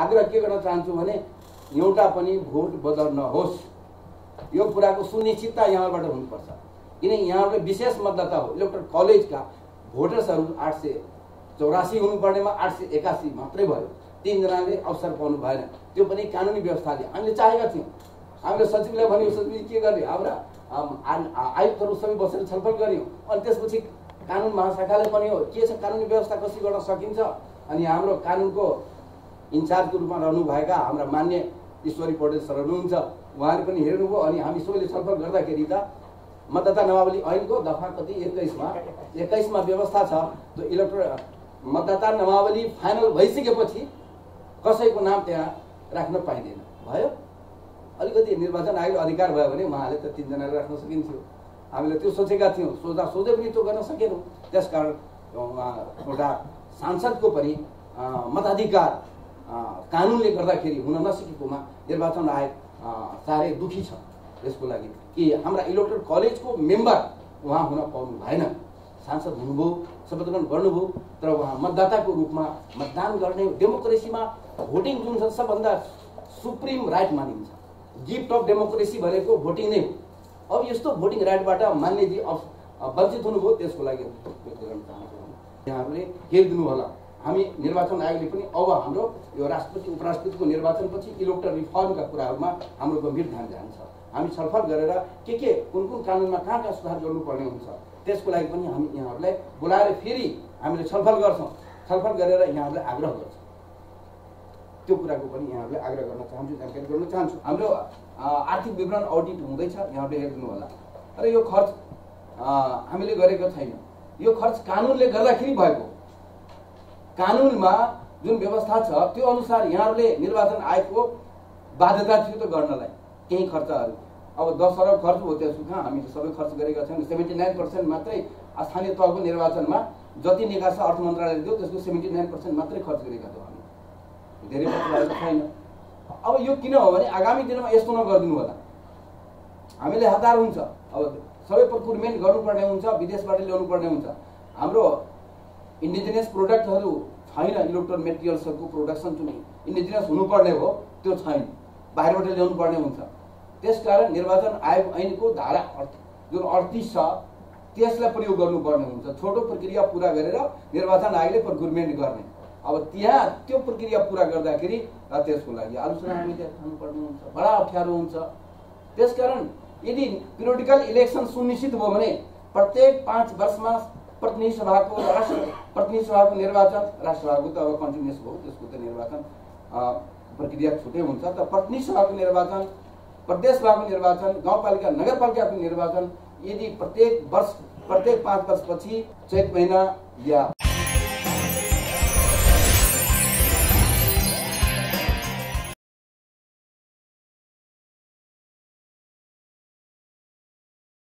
आग्रह के गर्न चाहन्छु भने एउटा पनि भोट बदल नहोस् यो कुराको सुनिश्चितता यहाँबाट हुनुपर्छ। किन यहाँहरूले विशेष मतदाता हो इलेक्ट्रोल कलेजका भोटर्सहरू आठ सय चौरासी हुनुपर्नेमा आठ सय एकासी मात्रै भयो। तिनजनाले अवसर पाउनु भएन। त्यो पनि कानुनी व्यवस्थाले। हामीले चाहेका थियौँ। हामीले सचिवलाई भन्यो सचिवले के गर्ने? हाम्रा आयुक्तहरू सबै बसेर छलफल गऱ्यौँ अनि त्यसपछि कानुन महाशाखाले पनि हो। के छ कानुनी व्यवस्था कसरी गर्न सकिन्छ? अनि हाम्रो कानुनको इन्चार्जको रूपमा रहनुभएका हाम्रा मान्य ईश्वरी पौडेल सर हुनुहुन्छ। उहाँले पनि हेर्नुभयो अनि हामी सबैले छलफल गर्दाखेरि त मतदाता नामावली ऐनको दफा कति? एक्काइसमा। एक्काइसमा व्यवस्था छ। त्यो इलेक्ट्रो मतदाता नामावली फाइनल भइसकेपछि कसैको नाम त्यहाँ राख्न पाइँदैन। भयो? अलिकति निर्वाचन आयोग अधिकार भयो भने उहाँले त तिनजनाले राख्न सकिन्थ्यो। हामीले त्यो सोचेका थियौँ। सोच्दा सोधे पनि त्यो गर्न सकेनौँ। त्यसकारण एउटा सांसदको पनि मताधिकार कानुनले गर्दाखेरि हुन नसकेकोमा निर्वाचन आयोग साह्रै दुखी छ यसको लागि। कि हाम्रा इलेक्ट्रोल कलेजको मेम्बर उहाँ हुन पाउनु भएन। सांसद हुनुभयो शपथग्रहण गर्नुभयो तर उहाँ मतदाताको रूपमा मतदान गर्ने डेमोक्रेसीमा भोटिङ जुन छ सबभन्दा सुप्रिम राइट मानिन्छ। गिफ्ट अफ डेमोक्रेसी भनेको भोटिङ नै हो। अब यस्तो भोटिङ राइटबाट मान्यजी अफ वञ्चित हुनुभयो त्यसको लागि यहाँहरूले हेरिदिनु होला। हामी निर्वाचन आयोगले पनि अब हाम्रो यो राष्ट्रपति उपराष्ट्रपतिको निर्वाचनपछि इलेक्ट्रोल रिफर्मका कुराहरूमा हाम्रो गम्भीर ध्यान जान्छ। हामी छलफल गरेर के के कुन कुन कानुनमा कहाँ कहाँ सुधार गर्नुपर्ने हुन्छ त्यसको लागि पनि हामी यहाँहरूलाई बोलाएर फेरि हामीले छलफल गर्छौँ। छलफल गरेर यहाँहरूलाई आग्रह गर्छौँ। त्यो कुराको पनि यहाँहरूले आग्रह गर्न चाहन्छु जानकारी गर्न चाहन्छु। हाम्रो आर्थिक विवरण अडिट हुँदैछ यहाँहरूले हेरिदिनु होला। र यो खर्च हामीले गरेको छैन। यो खर्च कानुनले गर्दाखेरि भएको कानुनमा जुन व्यवस्था छ त्यो अनुसार यहाँहरूले निर्वाचन आयोगको बाध्यता थियो त गर्नलाई केही खर्चहरू। अब दस अरब खर्च हो त्यसको कहाँ? हामी सबै खर्च गरेका छैनौँ सेभेन्टी नाइन पर्सेन्ट मात्रै स्थानीय तहको निर्वाचनमा जति निकास अर्थ मन्त्रालयले दियो त्यसको सेभेन्टी नाइन पर्सेन्ट मात्रै खर्च गरेका थियौँ हामी। धेरै खर्च छैन। अब यो किन हो भने आगामी दिनमा यस्तो नगरिदिनु होला। हामीले हतार हुन्छ। अब सबै प्रोक्युरमेन्ट गर्नुपर्ने हुन्छ विदेशबाट ल्याउनु पर्ने हुन्छ। हाम्रो इन्डिजिनियस प्रोडक्टहरू छैन इलेक्ट्रोल मेटेरियल्सहरूको प्रोडक्सन जुन इन्डिजिनियस हुनुपर्ने हो त्यो छैन। बाहिरबाट ल्याउनु पर्ने हुन्छ। त्यसकारण निर्वाचन आयोग ऐनको धारा जुन अडतिस छ त्यसलाई प्रयोग गर्नुपर्ने हुन्छ। छोटो प्रक्रिया पुरा गरेर निर्वाचन आयोगले प्रोक्युरमेन्ट गर्ने। अब त्यहाँ त्यो प्रक्रिया पुरा गर्दाखेरि र त्यसको लागि आलोचना हामी त्यहाँ खानुपर्ने हुन्छ। बडा अप्ठ्यारो हुन्छ। त्यसकारण यदि पिरियोडिकल इलेक्सन सुनिश्चित भयो भने प्रत्येक पाँच वर्षमा प्रतिनिधि सभाको राष्ट्र प्रतिनिधि सभाको निर्वाचन राष्ट्रसभाको त अब कन्टिन्युस भयो त्यसको त निर्वाचन प्रक्रिया छुट्टै हुन्छ। त प्रतिनिधि सभाको निर्वाचन प्रदेश सभाको निर्वाचन गाउँपालिका नगरपालिकाको निर्वाचन यदि प्रत्येक वर्ष प्रत्येक पाँच वर्षपछि चैत महिना या